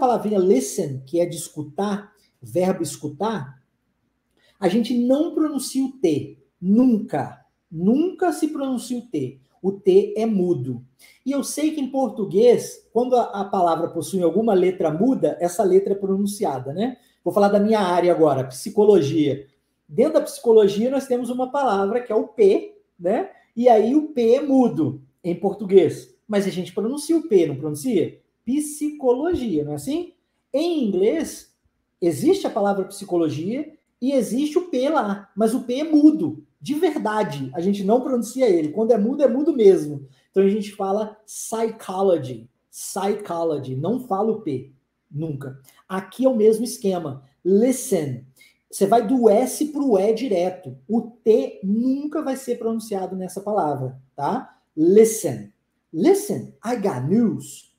palavrinha listen, que é de escutar, verbo escutar, a gente não pronuncia o T. Nunca. Nunca se pronuncia o T. O T é mudo. E eu sei que em português, quando a, a palavra possui alguma letra muda, essa letra é pronunciada, né? Vou falar da minha área agora, psicologia. Dentro da psicologia, nós temos uma palavra que é o P, né? E aí o P é mudo em português. Mas a gente pronuncia o P, não pronuncia? Psicologia, não é assim? Em inglês, existe a palavra psicologia e existe o P lá, mas o P é mudo, de verdade. A gente não pronuncia ele. Quando é mudo, é mudo mesmo. Então a gente fala psychology, psychology, não fala o P, nunca. Aqui é o mesmo esquema. Listen. Você vai do S para o E direto. O T nunca vai ser pronunciado nessa palavra, tá? Listen. Listen, I got news.